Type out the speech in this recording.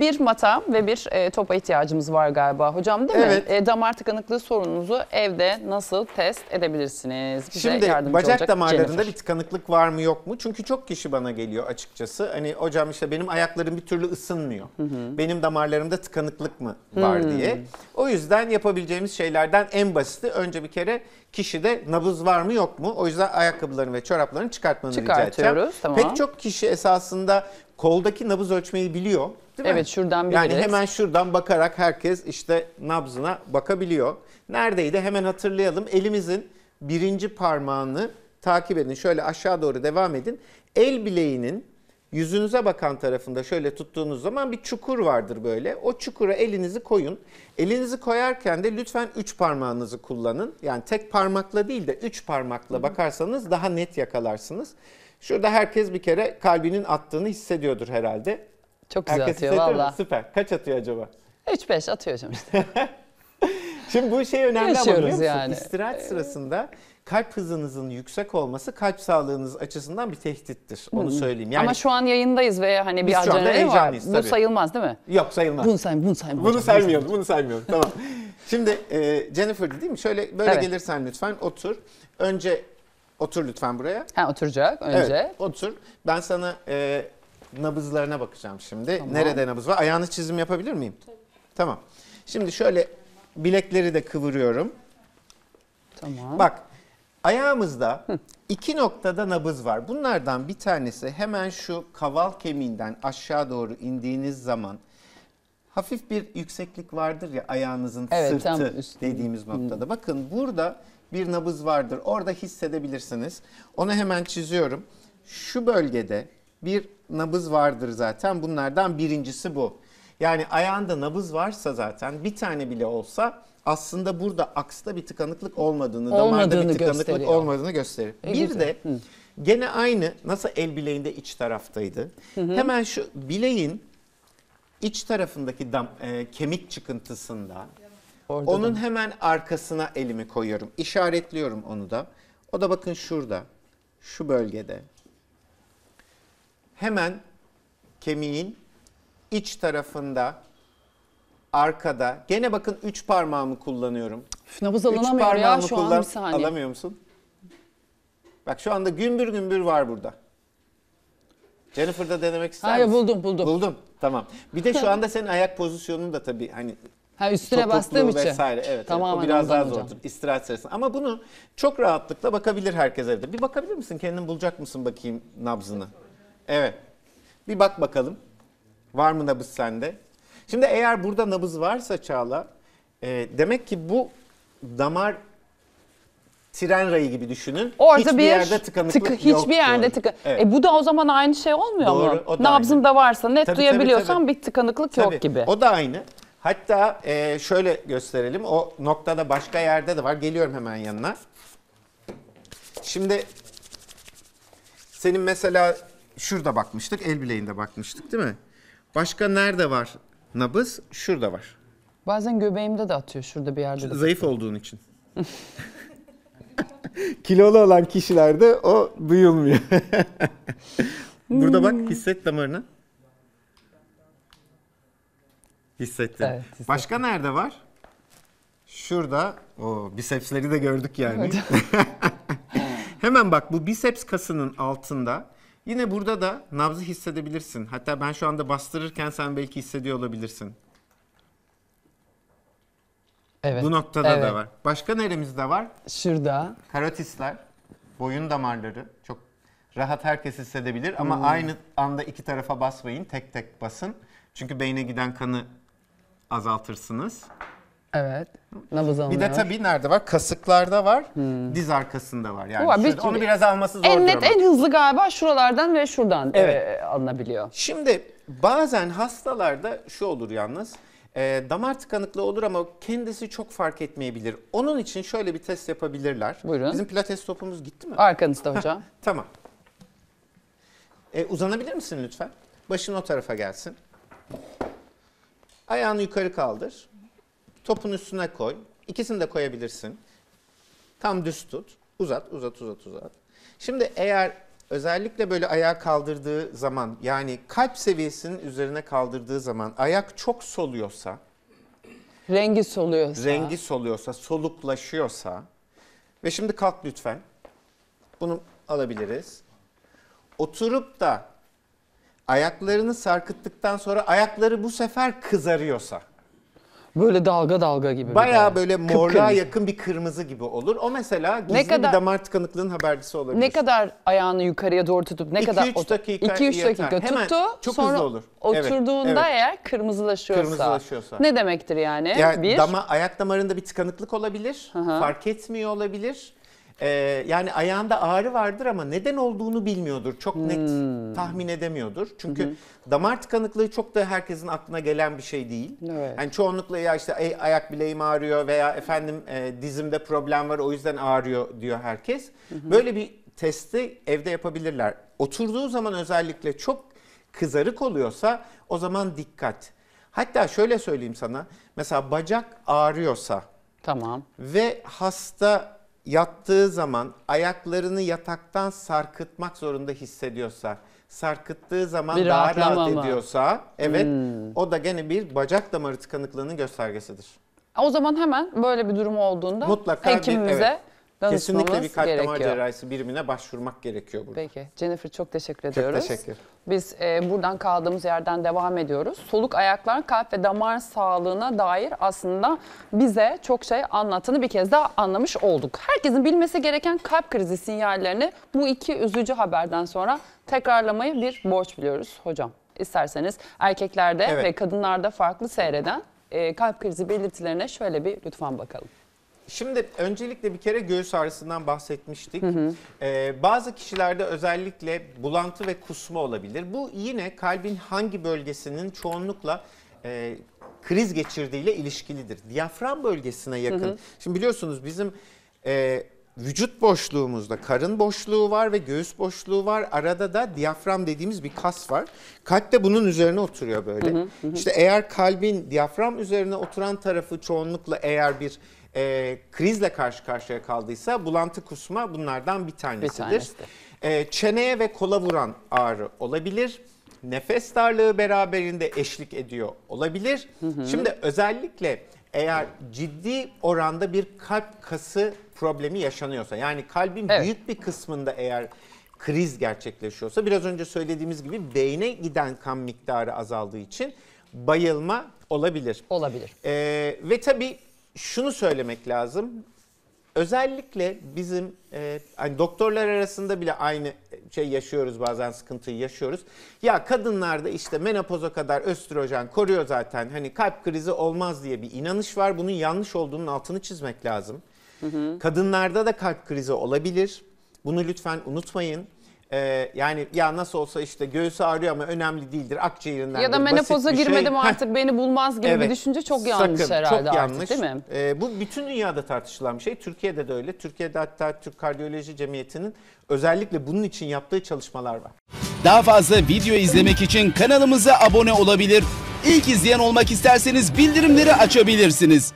Bir mata ve bir e, topa ihtiyacımız var galiba hocam değil Evet. mi? E, damar tıkanıklığı sorununuzu evde nasıl test edebilirsiniz? Bize Şimdi yardımcı bacak olacak damarlarında Jennifer. bir tıkanıklık var mı yok mu? Çünkü çok kişi bana geliyor açıkçası. Hani hocam işte benim ayaklarım bir türlü ısınmıyor. Benim damarlarımda tıkanıklık mı var diye. O yüzden yapabileceğimiz şeylerden en basiti önce bir kere kişide nabız var mı yok mu? O yüzden ayakkabılarını ve çoraplarını çıkartmanı rica edeceğim. Tamam. Pek çok kişi esasında koldaki nabız ölçmeyi biliyor. Değil mi? Evet, şuradan Yani biliriz. hemen şuradan bakarak herkes işte nabzına bakabiliyor. Neredeydi hemen hatırlayalım. Elimizin birinci parmağını takip edin. Şöyle aşağı doğru devam edin. El bileğinin yüzünüze bakan tarafında şöyle tuttuğunuz zaman bir çukur vardır böyle. O çukura elinizi koyun. Elinizi koyarken de lütfen üç parmağınızı kullanın. Yani tek parmakla değil de üç parmakla bakarsanız daha net yakalarsınız. Şurada herkes bir kere kalbinin attığını hissediyordur herhalde. Çok güzel Herkes atıyor hissediyor mu? valla. Süper. Kaç atıyor acaba? 3-5 atıyor hocam işte. Şimdi bu şey önemli ama Yaşıyoruz biliyor musun? yani. İstirahat sırasında kalp hızınızın yüksek olması kalp sağlığınız açısından bir tehdittir. Onu söyleyeyim. Yani Ama şu an yayındayız ve hani bir şu anda adrenalin var. heyecanlıyız, Bu tabii. sayılmaz değil mi? yok sayılmaz. Bunu sayma, bunu sayma. Bunu hocam, saymıyorum, bunu saymıyorum. tamam. Şimdi e, Jennifer değil mi? Şöyle böyle Evet. gelirsen lütfen otur. Önce otur lütfen buraya. Ha oturacak önce. Evet, otur. Ben sana e, nabızlarına bakacağım şimdi. Tamam. Nerede nabız var? Ayağını çizim yapabilir miyim? Tamam. Şimdi şöyle bilekleri de kıvırıyorum. Tamam. Bak ayağımızda iki noktada nabız var. Bunlardan bir tanesi hemen şu kaval kemiğinden aşağı doğru indiğiniz zaman hafif bir yükseklik vardır ya ayağınızın Evet, sırtı dediğimiz noktada. Bakın burada bir nabız vardır. Orada hissedebilirsiniz. Onu hemen çiziyorum. Şu bölgede bir nabız vardır zaten. Bunlardan birincisi bu. Yani ayağında nabız varsa zaten bir tane bile olsa aslında burada aksta bir tıkanıklık olmadığını, damarda Olmadığını bir tıkanıklık gösteriyor. olmadığını gösterir. E, bir güzel. de gene aynı nasıl el bileğinde iç taraftaydı. Hemen şu bileğin iç tarafındaki dam, e, kemik çıkıntısında Orada onun da. hemen arkasına elimi koyuyorum. İşaretliyorum onu da. O da bakın şurada. Şu bölgede. Hemen kemiğin iç tarafında arkada. Gene bakın üç parmağımı kullanıyorum. Üf, nabız Üç alınamıyor ya şu an bir saniye. Alamıyor musun? Bak şu anda gümbür gümbür var burada. Jennifer da denemek ister Hayır misin? buldum buldum. Buldum. Tamam. Bir de şu anda senin ayak pozisyonun da tabii hani Ha üstüne topuklu bastığım için. vesaire. Evet, evet. Tamamen O biraz daha zordur istirahat sırasında. Ama bunu çok rahatlıkla bakabilir herkes evde. Bir bakabilir misin? Kendin bulacak mısın bakayım nabzını? Evet. Bir bak bakalım. Var mı nabız sende? Şimdi eğer burada nabız varsa Çağla, e, demek ki bu damar tren rayı gibi düşünün. Orada hiçbir bir yerde tıkanıklık tıkı, hiçbir yerde tıkı. Evet. E bu da o zaman aynı şey olmuyor Doğru, mu? o da Nabzım aynı. da varsa net Tabii, duyabiliyorsam tabii, bir tıkanıklık Tabii, yok gibi. O da aynı. Hatta e, şöyle gösterelim. O noktada başka yerde de var. Geliyorum hemen yanına. Şimdi senin mesela şurada bakmıştık. El bileğinde bakmıştık değil mi? Başka nerede var nabız? Şurada var. Bazen göbeğimde de atıyor şurada bir yerde de. Zayıf olduğun için. Kilolu olan kişilerde o duyulmuyor. Burada bak hisset damarını. Hissettin. Evet, hissettim. Başka nerede var? Şurada. O bisepsleri de gördük yani. Hemen bak bu biceps kasının altında yine burada da nabzı hissedebilirsin. Hatta ben şu anda bastırırken sen belki hissediyor olabilirsin. Evet. Bu noktada evet. da var. Başka neremizde var? Şurada. Karotisler, boyun damarları çok rahat herkes hissedebilir ama aynı anda iki tarafa basmayın, tek tek basın. Çünkü beyne giden kanı azaltırsınız. Evet. Nabız Bir alınıyor. de tabii nerede var? Kasıklarda var, diz arkasında var. Yani var, bir şurada- onu biraz alması zordur En net ama. en hızlı galiba şuralardan ve şuradan Evet. e, alınabiliyor. Şimdi bazen hastalarda şu olur yalnız. e, damar tıkanıklığı olur ama kendisi çok fark etmeyebilir. Onun için şöyle bir test yapabilirler. Buyurun. Bizim pilates topumuz gitti mi? Arkanızda hocam. Tamam. E, uzanabilir misin lütfen? Başın o tarafa gelsin. Ayağını yukarı kaldır. Topun üstüne koy. İkisini de koyabilirsin. Tam düz tut. Uzat, uzat, uzat, uzat. Şimdi eğer özellikle böyle ayağa kaldırdığı zaman yani kalp seviyesinin üzerine kaldırdığı zaman ayak çok soluyorsa, Rengi soluyorsa. rengi soluyorsa, soluklaşıyorsa ve şimdi kalk lütfen. Bunu alabiliriz. Oturup da ayaklarını sarkıttıktan sonra ayakları bu sefer kızarıyorsa, Böyle dalga dalga gibi. de. böyle morluğa Kıpkırmızı. yakın bir kırmızı gibi olur. O mesela gizli kadar- bir damar tıkanıklığının habercisi olabilir. Ne kadar ayağını yukarıya doğru tutup ne 2-3 kadar otur- dakika 2-3 yeter. dakika Hemen, tuttu. çok sonra hızlı olur. Evet, Oturduğunda evet. eğer kırmızılaşıyorsa. Kırmızılaşıyorsa. Ne demektir yani? Yani bir. dama, ayak damarında bir tıkanıklık olabilir. Fark etmiyor olabilir. Ee, yani ayağında ağrı vardır ama neden olduğunu bilmiyordur. Çok net Hmm. tahmin edemiyordur. Çünkü damar tıkanıklığı çok da herkesin aklına gelen bir şey değil. Evet. Yani çoğunlukla ya işte "Ey, ayak bileğim ağrıyor veya efendim e, dizimde problem var o yüzden ağrıyor diyor herkes. Böyle bir testi evde yapabilirler. Oturduğu zaman özellikle çok kızarık oluyorsa o zaman dikkat. Hatta şöyle söyleyeyim sana. Mesela bacak ağrıyorsa Tamam. ve hasta yattığı zaman ayaklarını yataktan sarkıtmak zorunda hissediyorsa, sarkıttığı zaman Bir daha rahat? Hmm. ediyorsa, evet o da gene bir bacak damarı tıkanıklığının göstergesidir. O zaman hemen böyle bir durum olduğunda Mutlaka bir- hekimimize evet. Kesinlikle bir kalp damar gerekiyor. cerrahisi birimine başvurmak gerekiyor burada. Peki. Jennifer çok teşekkür Çok ediyoruz. teşekkür. Biz e, buradan kaldığımız yerden devam ediyoruz. Soluk ayaklar kalp ve damar sağlığına dair aslında bize çok şey anlattığını bir kez daha anlamış olduk. Herkesin bilmesi gereken kalp krizi sinyallerini bu iki üzücü haberden sonra tekrarlamayı bir borç biliyoruz hocam. İsterseniz erkeklerde Evet. ve kadınlarda farklı seyreden e, kalp krizi belirtilerine şöyle bir lütfen bakalım. Şimdi öncelikle bir kere göğüs ağrısından bahsetmiştik. Ee, bazı kişilerde özellikle bulantı ve kusma olabilir. Bu yine kalbin hangi bölgesinin çoğunlukla e, kriz geçirdiğiyle ilişkilidir. Diyafram bölgesine yakın. Şimdi biliyorsunuz bizim e, vücut boşluğumuzda karın boşluğu var ve göğüs boşluğu var. Arada da diyafram dediğimiz bir kas var. Kalp de bunun üzerine oturuyor böyle. İşte eğer kalbin diyafram üzerine oturan tarafı çoğunlukla eğer bir e, krizle karşı karşıya kaldıysa bulantı kusma bunlardan bir tanesidir. tanesidir. E, çeneye ve kola vuran ağrı olabilir. Nefes darlığı beraberinde eşlik ediyor olabilir. Şimdi özellikle eğer ciddi oranda bir kalp kası problemi yaşanıyorsa yani kalbin Evet. büyük bir kısmında eğer kriz gerçekleşiyorsa biraz önce söylediğimiz gibi beyne giden kan miktarı azaldığı için bayılma olabilir. Olabilir. Ee, ve tabii şunu söylemek lazım. Özellikle bizim e, hani doktorlar arasında bile aynı şey yaşıyoruz bazen sıkıntıyı yaşıyoruz. Ya kadınlarda işte menopoza kadar östrojen koruyor zaten. Hani kalp krizi olmaz diye bir inanış var. Bunun yanlış olduğunun altını çizmek lazım. Kadınlarda da kalp krizi olabilir. Bunu lütfen unutmayın. Ee, yani ya nasıl olsa işte göğsü ağrıyor ama önemli değildir. Akciğerinden Ya da menopoza bir şey. girmedim Heh. artık beni bulmaz gibi bir Evet. düşünce çok yanlış Sakın, herhalde çok artık yanlış. değil mi? Ee, bu bütün dünyada tartışılan bir şey. Türkiye'de de öyle. Türkiye'de hatta Türk Kardiyoloji Cemiyeti'nin özellikle bunun için yaptığı çalışmalar var. Daha fazla video izlemek için kanalımıza abone olabilir. İlk izleyen olmak isterseniz bildirimleri açabilirsiniz.